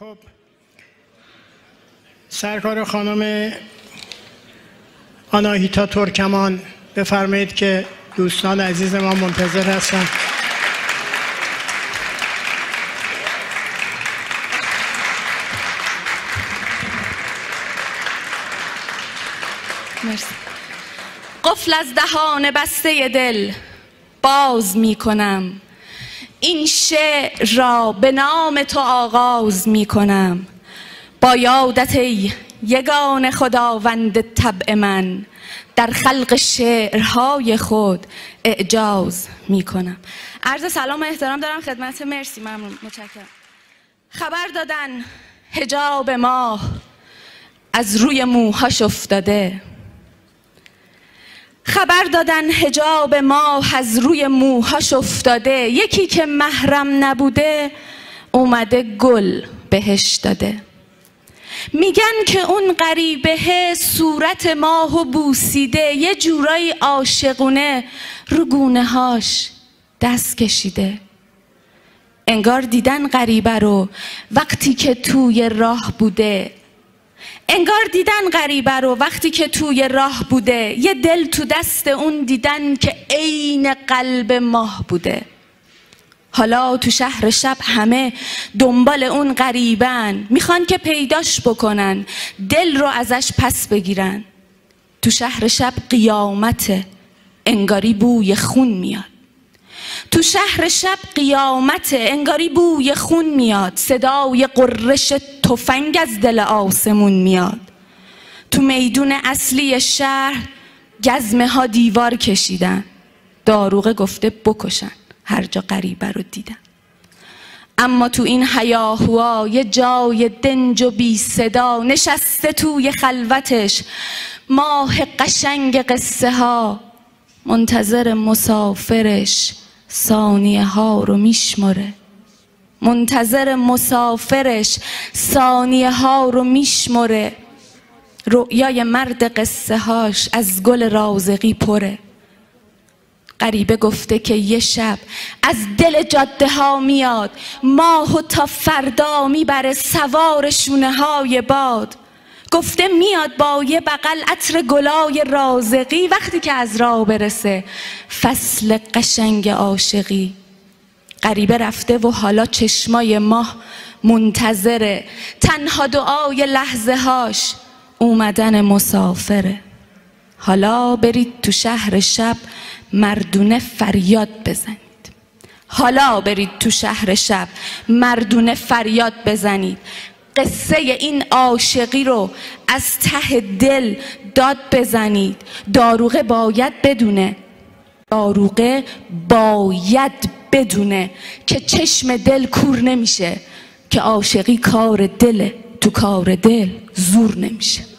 خب سرکار خانم آناهیتا ترکمان بفرمایید که دوستان عزیز ما منتظر هستند. قفل از دهان بسته دل باز می کنم این شعر را به نام تو آغاز می کنم. با یادت ای یگان خداوند طبع من در خلق شعرهای خود اعجاز می کنم. عرض سلام و احترام دارم خدمت. مرسی ممنون متشکرم. خبر دادن هجاب ماه از روی موهاش افتاده. خبر دادن هجاب ماه از روی موهاش افتاده. یکی که محرم نبوده اومده گل بهش داده. میگن که اون غریبه صورت ماه و بوسیده. یه جورایی عاشقونه رو گونه هاش دست کشیده. انگار دیدن غریبه رو وقتی که توی راه بوده انگار دیدن غریبه رو وقتی که توی راه بوده. یه دل تو دست اون دیدن که عین قلب ماه بوده. حالا تو شهر شب همه دنبال اون غریبن. می‌خوان که پیداش بکنن. دل رو ازش پس بگیرن. تو شهر شب قیامته انگاری بوی خون میاد. تو شهر شب قیامت انگاری بوی خون میاد. صدای قررش تفنگ از دل آسمون میاد. تو میدون اصلی شهر گزمه ها دیوار کشیدن. داروغه گفته بکشن هر جا غریبه رو دیدن. اما تو این حیاهوا یه جای دنج و بی صدا نشسته توی خلوتش ماه قشنگ قصه ها. منتظر مسافرش ثانیه ها رو میشمره منتظر مسافرش. ثانیه ها رو میشمره. رؤیای مرد قصه هاش از گل رازقی پره. غریبه گفته که یه شب از دل جاده ها میاد. ماه و تا فردا می‌بره سوار شونه های باد. گفته میاد با یه بغل عطر گلای رازقی وقتی که از راه برسه. فصل قشنگ عاشقی. غریبه رفته و حالا چشمای ماه منتظره. تنها دعای لحظه هاش اومدن مسافره. حالا برید تو شهر شب مردونه فریاد بزنید. حالا برید تو شهر شب مردونه فریاد بزنید. قصه این عاشقی رو از ته دل داد بزنید. داروغه باید بدونه. داروغه باید بدونه که چشم دل کور نمیشه که عاشقی کار دله تو کار دل زور نمیشه.